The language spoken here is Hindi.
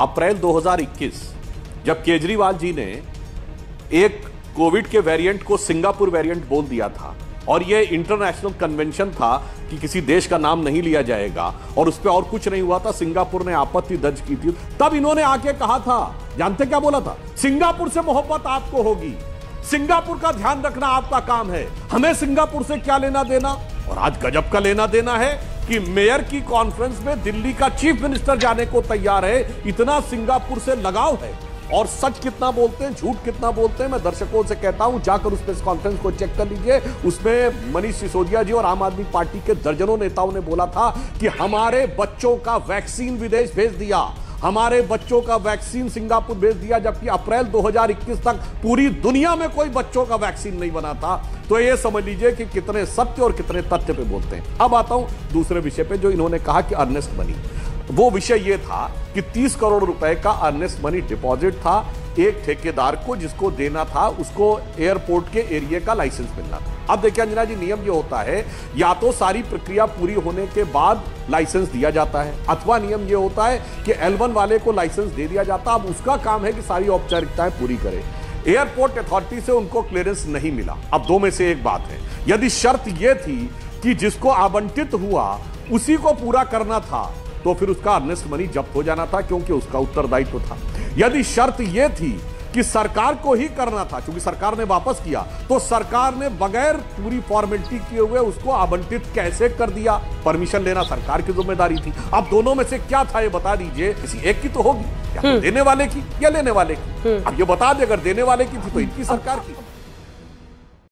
अप्रैल 2021 जब केजरीवाल जी ने एक कोविड के वेरिएंट को सिंगापुर वेरिएंट बोल दिया था और यह इंटरनेशनल कन्वेंशन था कि किसी देश का नाम नहीं लिया जाएगा और उस पर और कुछ नहीं हुआ था, सिंगापुर ने आपत्ति दर्ज की थी। तब इन्होंने आके कहा था, जानते क्या बोला था? सिंगापुर से मोहब्बत आपको होगी। सिंगापुर का ध्यान रखना आपका काम है। हमें सिंगापुर से क्या लेना देना? और आज गजब का लेना देना है। कि मेयर की कॉन्फ्रेंस में दिल्ली का चीफ मिनिस्टर जाने को तैयार है, इतना सिंगापुर से लगाव है। और सच कितना बोलते हैं, झूठ कितना बोलते हैं, मैं दर्शकों से कहता हूँ, जाकर उस प्रेस कॉन्फ्रेंस को चेक कर लीजिए। उसमें मनीष सिसोदिया जी और आम आदमी पार्टी के दर्जनों नेताओं ने बोला था कि हमारे बच्चों का वैक्सीन विदेश भेज दिया। हमारे बच्चों का वैक्सीन सिंगापुर भेज दिया, जबकि अप्रैल 2021 तक पूरी दुनिया में कोई बच्चों का वैक्सीन नहीं बना था। तो ये समझ लीजिए कि कितने सत्य और कितने तथ्य पे बोलते हैं। अब आता हूँ दूसरे विषय पे, जो इन्होंने कहा कि अर्नेस्ट मनी वो विषय ये था कि 30 करोड़ रुपए का अर्नेस्ट मनी डिपॉजिट था एक ठेकेदार को जिसको देना था, उसको एयरपोर्ट के एरिया का लाइसेंस मिलना था। अब देखिए अंजना जी, नियम ये होता है, या तो सारी प्रक्रिया पूरी होने के बाद लाइसेंस दिया जाता है, अथवा नियम ये होता है कि एल वाले को लाइसेंस दे दिया जाता अब उसका काम है कि सारी औपचारिकताएँ पूरी करे। एयरपोर्ट अथॉरिटी से उनको क्लियरेंस नहीं मिला। अब दो में से एक बात है, यदि शर्त यह थी कि जिसको आवंटित हुआ, उसी को पूरा करना था तो फिर उसका अर्नेस्ट मनी जब्त हो जाना था क्योंकि उसका उत्तरदायित्व था। यदि शर्त यह थी कि सरकार को ही करना था क्योंकि सरकार ने वापस किया तो सरकार ने बगैर पूरी फॉर्मेलिटी किए हुए उसको आवंटित कैसे कर दिया? परमिशन लेना सरकार की ज़िम्मेदारी थी। अब दोनों में से क्या था ये बता दीजिए। किसी एक की तो होगी या तो देने वाले की या लेने वाले की। अब ये बता दे अगर देने वाले की थी तो इनकी सरकार की।